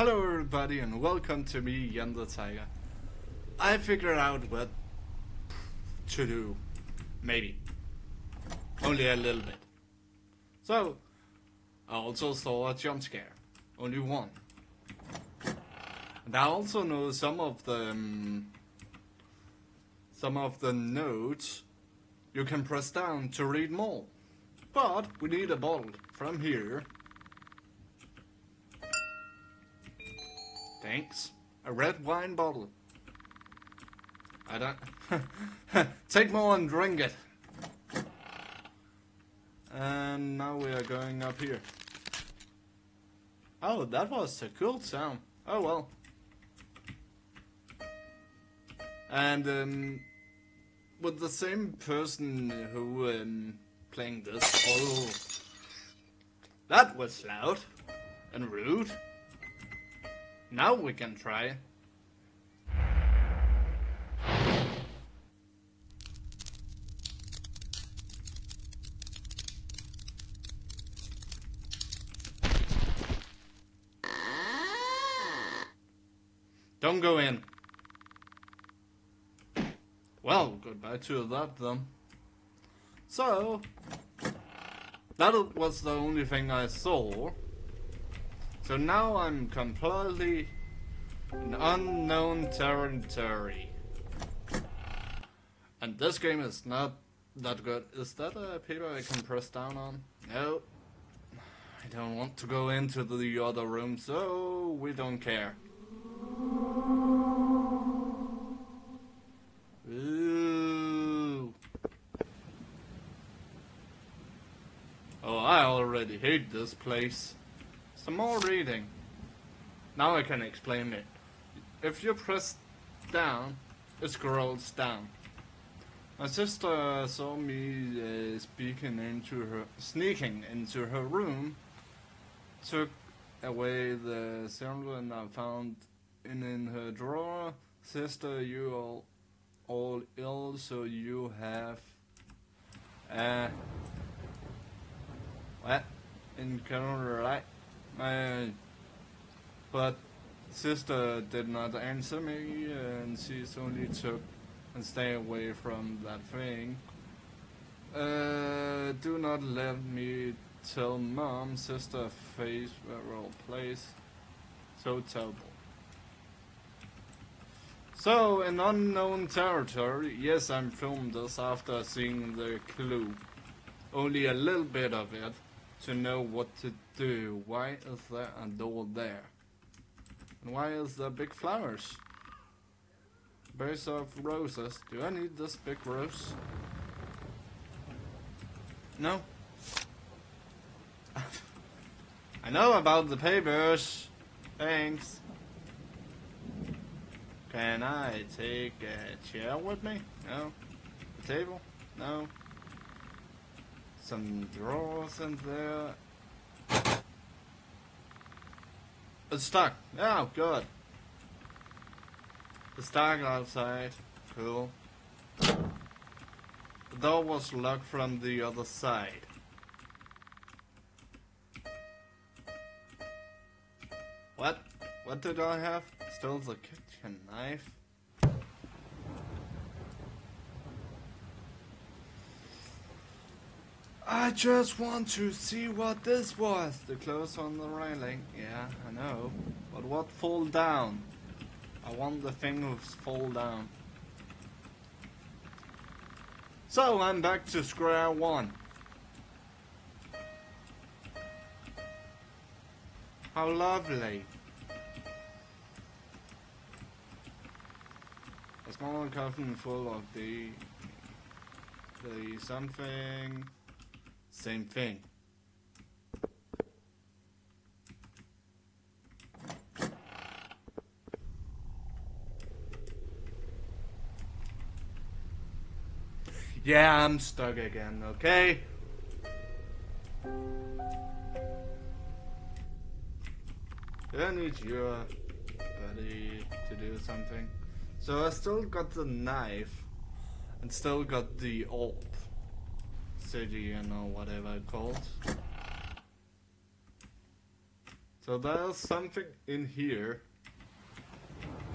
Hello everybody and welcome to me, the Tiger. I figured out what to do. Maybe. Only a little bit. So, I also saw a jump scare. Only one. And I also know some of the... Um, some of the notes you can press down to read more. But we need a bottle from here Thanks. A red wine bottle. I don't... Take more and drink it. And now we are going up here. Oh, that was a cool sound. Oh well. And um, with the same person who um, playing this. Oh, that was loud and rude. Now we can try. Don't go in. Well, goodbye to that then. So, that was the only thing I saw. So now I'm completely in unknown territory. And this game is not that good. Is that a paper I can press down on? No. I don't want to go into the other room, so we don't care. Ooh. Oh, I already hate this place. Some more reading. Now I can explain it. If you press down, it scrolls down. My sister saw me uh, speaking into her, sneaking into her room, took away the cylinder I found in, in her drawer. Sister, you all, all ill, so you have, uh, what? In light. Uh, but sister did not answer me, and she only took and stay away from that thing. Uh, do not let me tell mom, sister, face, role place. So terrible. So, in unknown territory, yes, I'm filmed this after seeing the clue. Only a little bit of it to know what to do. Why is there a door there? And why is there big flowers? Base of roses. Do I need this big rose? No. I know about the papers. Thanks. Can I take a chair with me? No. A table? No some drawers in there. It's stuck. Oh, good. It's stuck outside. Cool. The door was locked from the other side. What? What did I have? Still the kitchen knife? I just want to see what this was. The clothes on the railing. Yeah, I know. But what fall down? I want the things fall down. So I'm back to square one. How lovely. A small coffin full of the the something same thing. Yeah, I'm stuck again, okay? I need your buddy to do something. So I still got the knife and still got the orb city, you know, whatever called. So there's something in here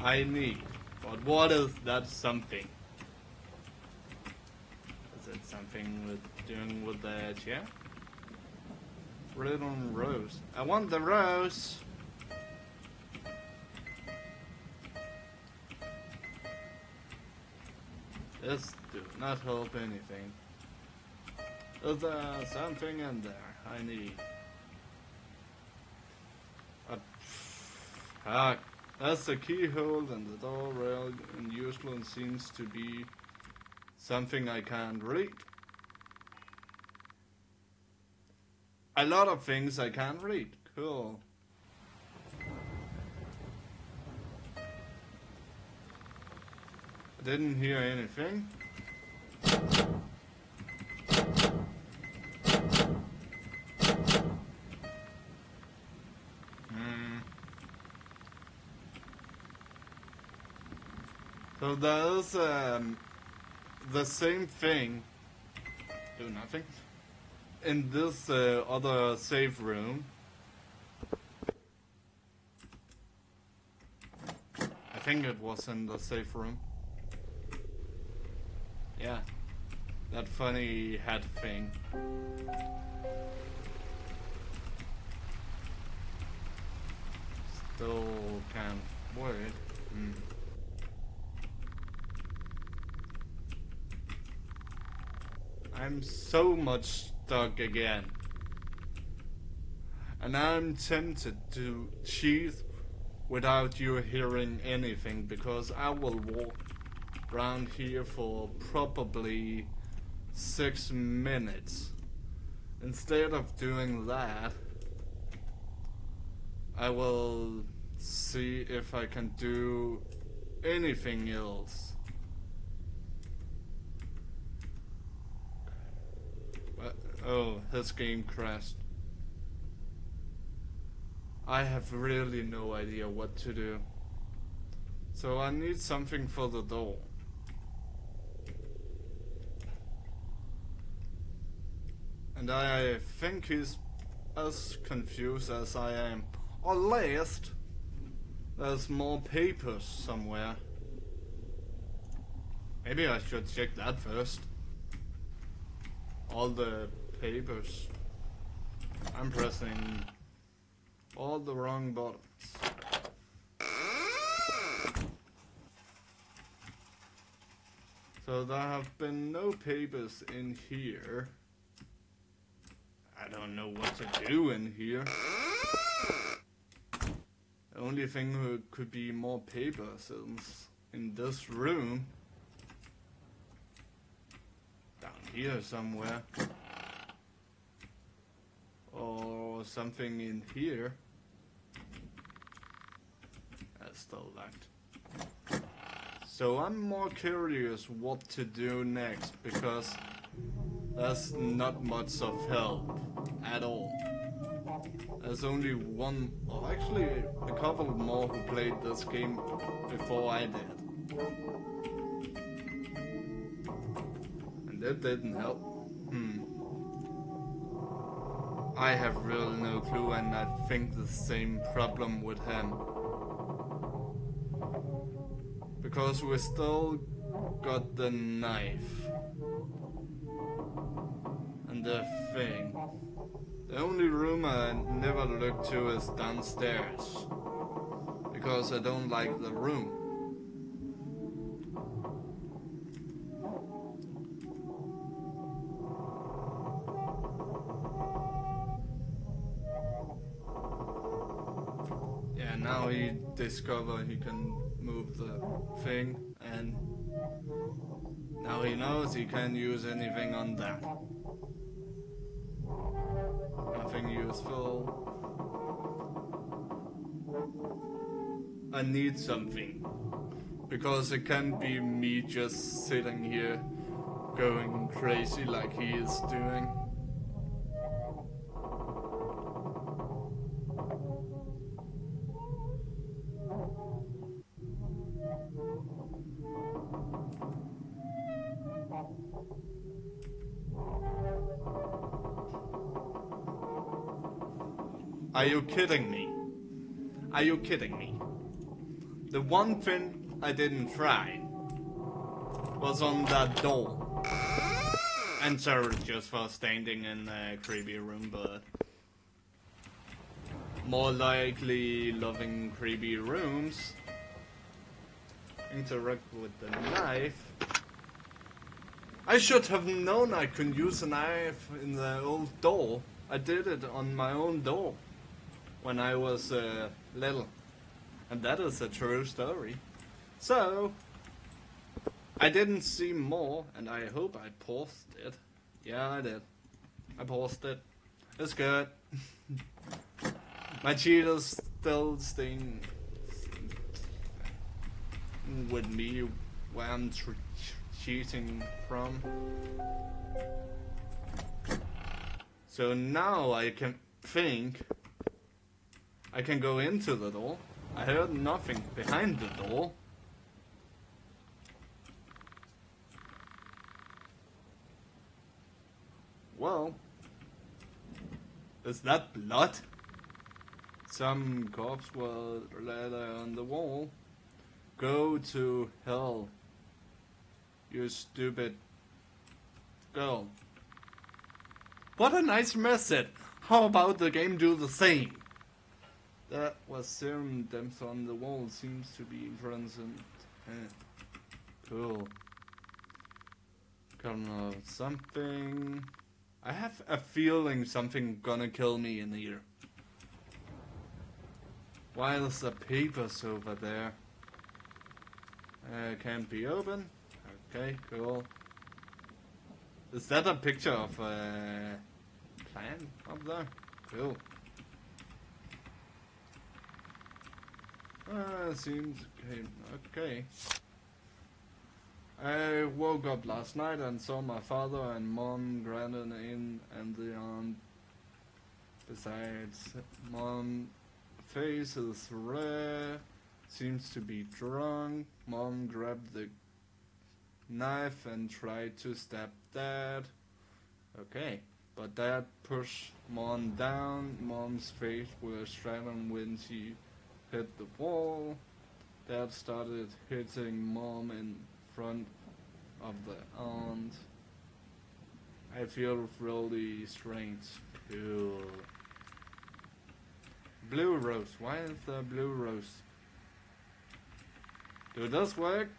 I need. But what is that something? Is it something with doing with the chair? Red on rose. I want the rose. This do not help anything. Is there something in there I need? Uh, ah, that's the keyhole and the door rail unusual and seems to be something I can't read. A lot of things I can't read. Cool. I didn't hear anything. So there's um, the same thing. Do nothing. In this uh, other safe room. I think it was in the safe room. Yeah. That funny hat thing. Still can't wait. Hmm. I'm so much stuck again. And I'm tempted to cheat without you hearing anything because I will walk around here for probably six minutes. Instead of doing that, I will see if I can do anything else. Uh, oh, his game crashed. I have really no idea what to do. So I need something for the door. And I think he's as confused as I am. Least, there's more papers somewhere. Maybe I should check that first. All the papers. I'm pressing all the wrong buttons. So there have been no papers in here. I don't know what to do in here. The only thing could be more papers is in this room. Down here somewhere. Or something in here. That's still locked. So I'm more curious what to do next because that's not much of help at all. There's only one, or actually a couple more who played this game before I did. And that didn't help. Hmm. I have really no clue and I think the same problem with him. Because we still got the knife. And the thing. The only room I never look to is downstairs. Because I don't like the room. He discover he can move the thing and now he knows he can use anything on that. Nothing useful. I need something. Because it can't be me just sitting here going crazy like he is doing. Kidding me? Are you kidding me? The one thing I didn't try was on that door. And sorry just for standing in a creepy room, but more likely loving creepy rooms. Interact with the knife. I should have known I could use a knife in the old door. I did it on my own door when I was uh, little. And that is a true story. So, I didn't see more, and I hope I paused it. Yeah, I did. I paused it. It's good. my cheetah's still staying with me where I'm cheating from. So now I can think I can go into the door. I heard nothing behind the door. Well, is that blood? Some corpse was letter on the wall. Go to hell, you stupid girl. What a nice message! How about the game do the same? That was serum depth on the wall seems to be transient. Eh. Cool. Gonna something. I have a feeling something gonna kill me in here. Why is the papers over there? Uh, can't be open. Okay, cool. Is that a picture of a plan up there? Cool. Uh, seems okay. I woke up last night and saw my father and mom, granted in, and the aunt. Besides, mom face is red, seems to be drunk. Mom grabbed the knife and tried to stab dad. Okay, but dad pushed mom down. Mom's face was shattered when she hit the wall. Dad started hitting mom in front of the aunt. I feel really strange. Cool. Blue rose. Why is there blue rose? Do this work?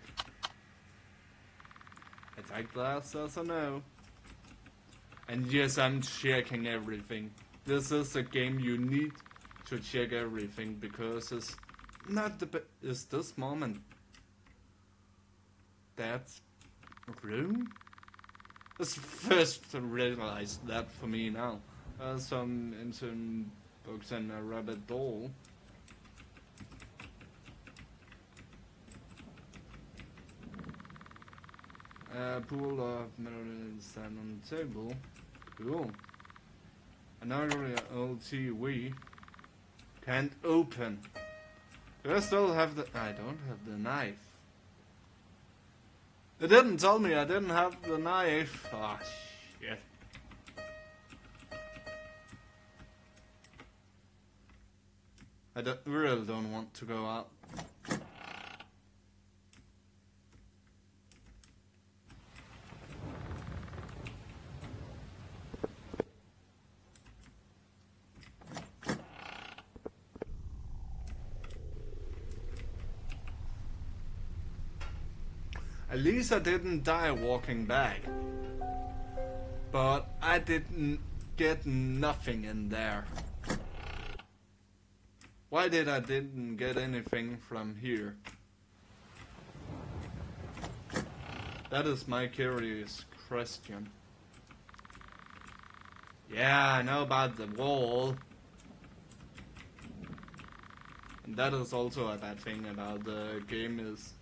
I take glass as a no. And yes, I'm checking everything. This is a game you need to check everything because it's not the is this moment that room? It's first to realize that for me now. Uh, some intern books and a rabbit doll. A pool of metal sand on the table. Cool. Another old TV. Can't open. Do I still have the... I don't have the knife. It didn't tell me I didn't have the knife. Ah, shit. I don't, really don't want to go out. I didn't die walking back. But I didn't get nothing in there. Why did I didn't get anything from here? That is my curious question. Yeah, I know about the wall. And that is also a bad thing about the game is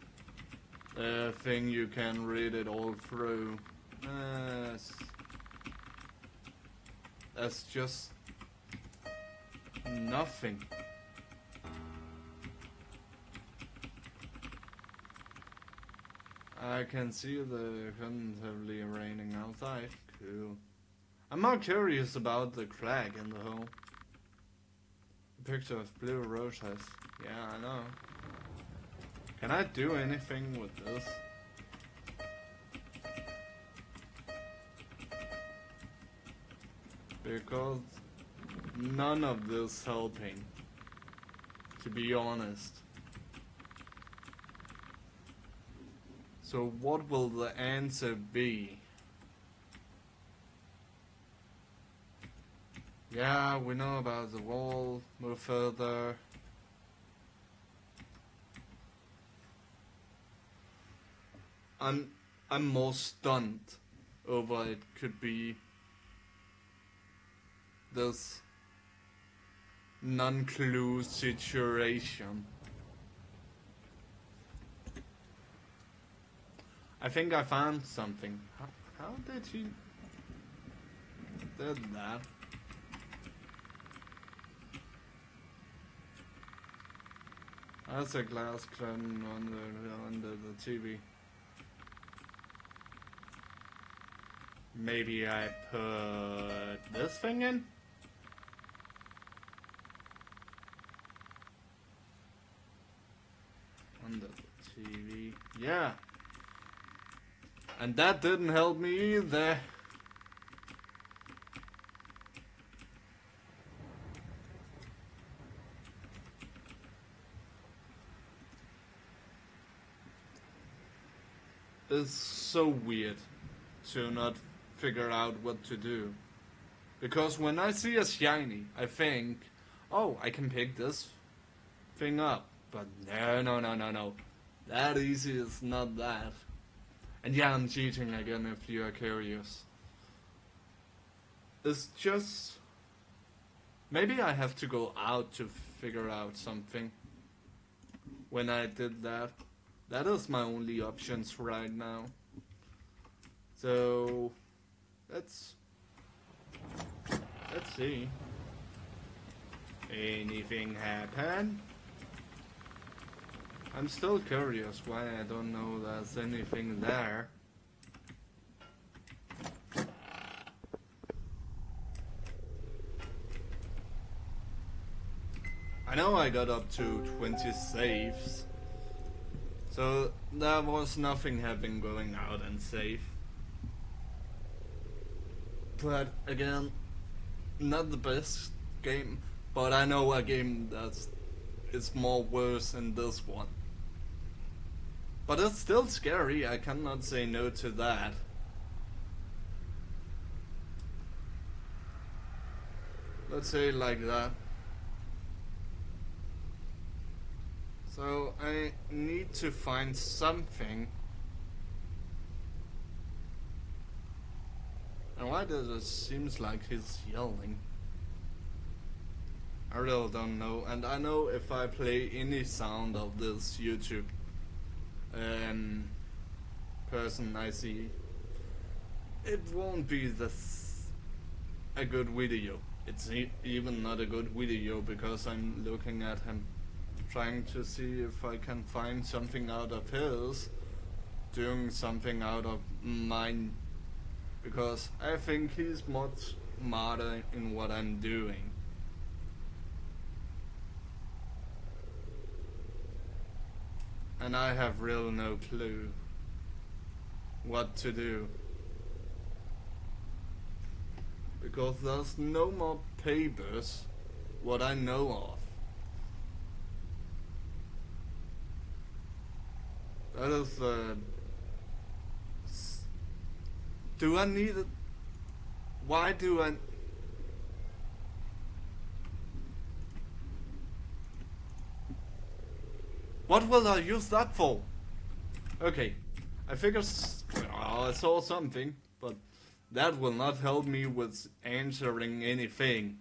the thing you can read it all through. Uh, that's, just nothing. I can see the heavily raining outside. Cool. I'm more curious about the crack in the hole. Picture of blue roses. Yeah, I know. Can I do anything with this? Because none of this helping. To be honest. So what will the answer be? Yeah, we know about the wall. Move further. I'm I'm more stunned over it could be this non-clue situation. I think I found something. How, how did he did that? That's a glass curtain under under the TV. Maybe I put this thing in? Under the TV. Yeah. And that didn't help me either. It's so weird to not figure out what to do. Because when I see a shiny, I think, oh, I can pick this thing up. But no, no, no, no, no. That easy is not that. And yeah, I'm cheating again if you are curious. It's just. Maybe I have to go out to figure out something. When I did that. That is my only options right now. So. Let's. Let's see. Anything happen? I'm still curious why I don't know there's anything there. I know I got up to 20 saves. So there was nothing having going out and safe. Again, not the best game, but I know a game that's is more worse than this one. But it's still scary, I cannot say no to that. Let's say like that. So I need to find something. And why does it seems like he's yelling? I really don't know. And I know if I play any sound of this YouTube um, person I see, it won't be this a good video. It's e even not a good video because I'm looking at him, trying to see if I can find something out of his, doing something out of mine, because I think he's much smarter in what I'm doing. and I have real no clue what to do. Because there's no more papers what I know of. That is uh Do I need it? Why do I What will I use that for? Okay, I figured oh, I saw something, but that will not help me with answering anything.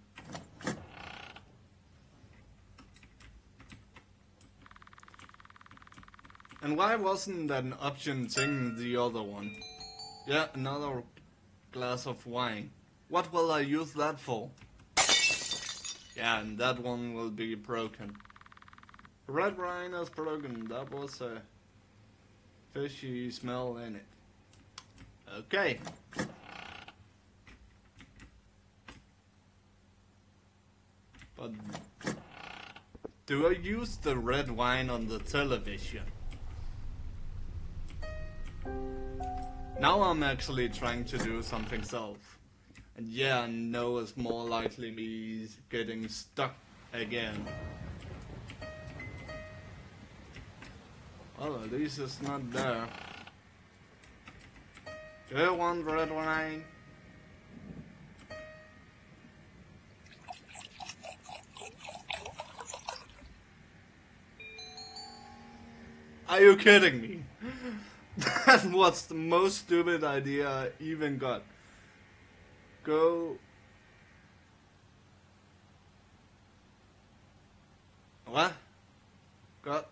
And why wasn't that an option thing the other one? Yeah, another glass of wine. What will I use that for? Yeah, and that one will be broken. Red Rhino's broken. That was a fishy smell in it. Okay. But Do I use the red wine on the television? Now I'm actually trying to do something self. And yeah, know it's more likely me getting stuck again. Well, at least it's not there. You want red wine? Are you kidding me? That was the most stupid idea I even got. Go. What? Got.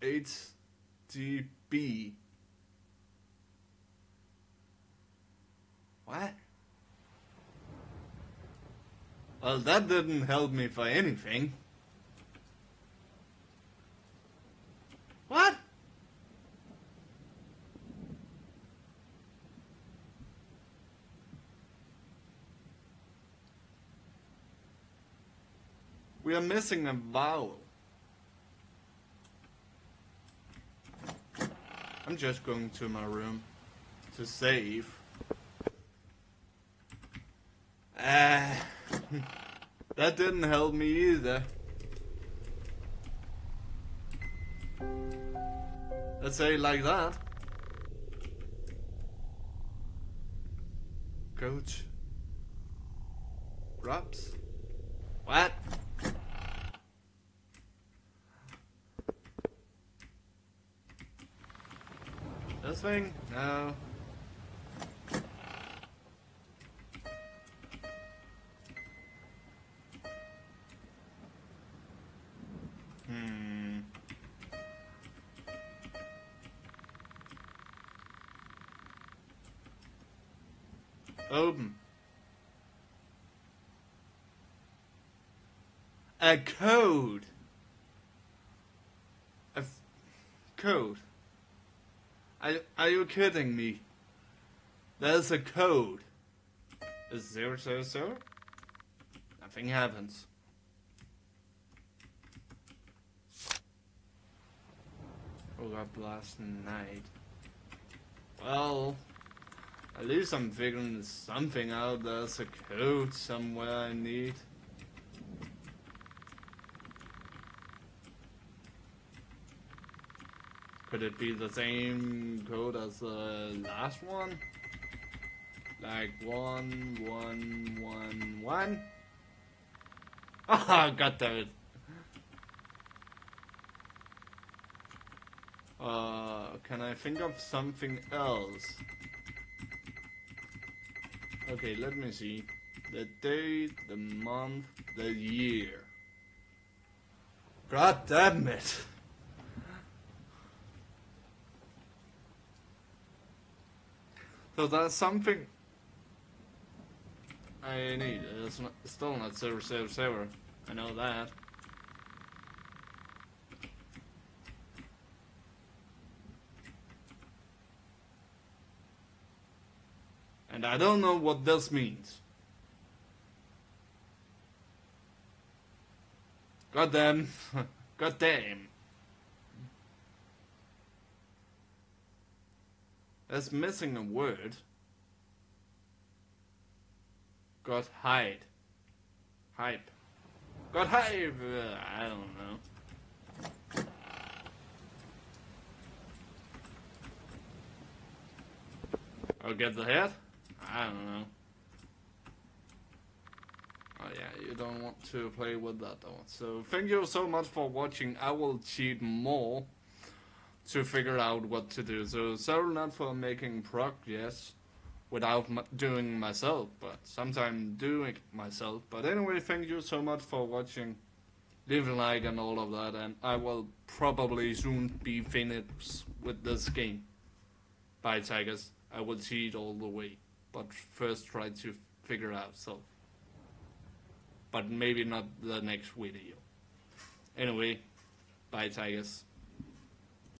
HTB. What? Well, that didn't help me for anything. What? Are missing a vowel. I'm just going to my room to save. Ah, that didn't help me either. Let's say it like that. Coach. Raps. What? This thing? No. Hmm. Open. A code. A f- code. Are, are you kidding me? There's a code. Is zero zero zero? Nothing happens. Oh god blast night. Well, at least I'm figuring something out. There's a code somewhere I need. Could it be the same code as the last one? Like one, one, one, one? Ah, got that. Uh, can I think of something else? Okay, let me see. The date, the month, the year. God damn it! So that's something I need. It's still not, server, server, server. I know that. And I don't know what this means. God damn. God damn. That's missing a word. Got hide. Hype. Got hype. I don't know. I'll get the head. I don't know. Oh yeah, you don't want to play with that though. So thank you so much for watching. I will cheat more to figure out what to do. So sorry not for making progress without doing myself, but sometimes doing it myself. But anyway, thank you so much for watching. Leave a like and all of that, and I will probably soon be finished with this game. Bye, Tigers. I will cheat all the way, but first try to figure out self. But maybe not the next video. Anyway, bye, Tigers.